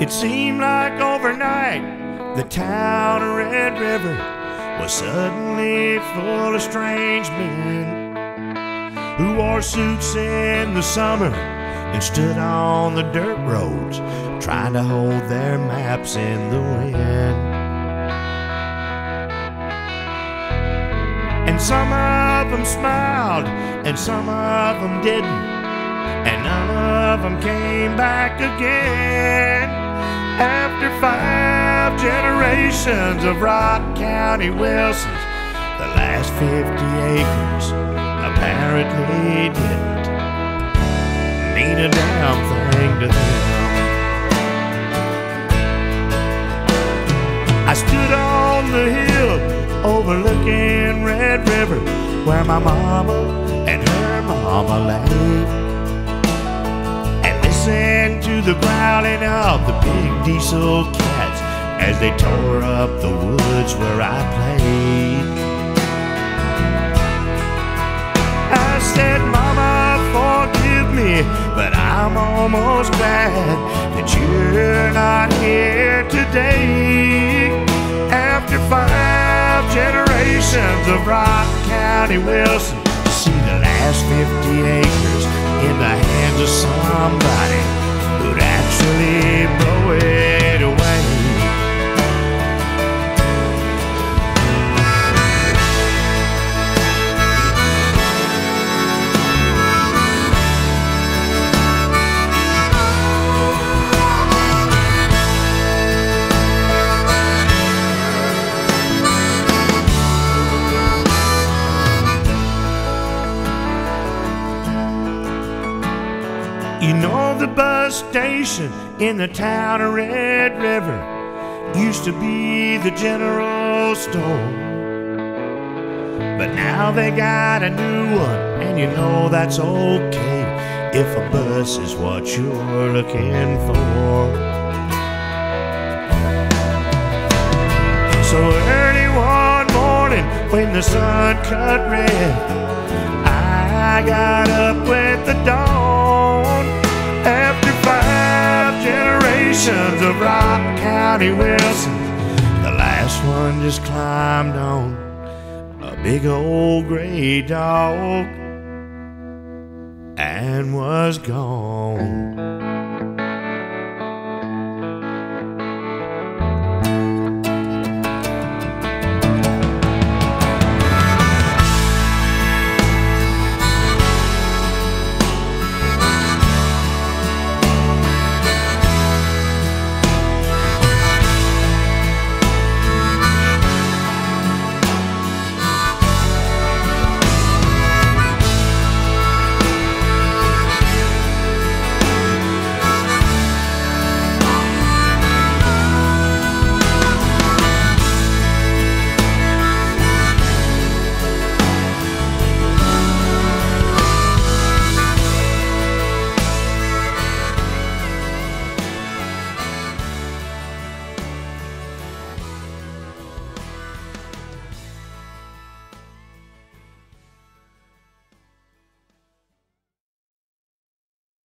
It seemed like overnight the town of Red River was suddenly full of strange men who wore suits in the summer and stood on the dirt roads trying to hold their maps in the wind. And some of them smiled and some of them didn't. And none of them came back again. After five generations of Rock County Wilsons, the last 50 acres apparently didn't mean a damn thing to them. I stood on the hill overlooking Red River where my mama and her mama lay. Listened to the growling of the big diesel cats as they tore up the woods where I played. I said, Mama, forgive me, but I'm almost glad that you're not here today. After five generations of Rock County Wilson, see the last 50 acres in the hands of somebody You know the bus station in the town of Red River used to be the general store. But now they got a new one, and you know that's okay if a bus is what you're looking for. So early one morning when the sun cut red, I got up with the dawn. Generations of Rock County Wilson, the last one just climbed on a big old gray dog and was gone.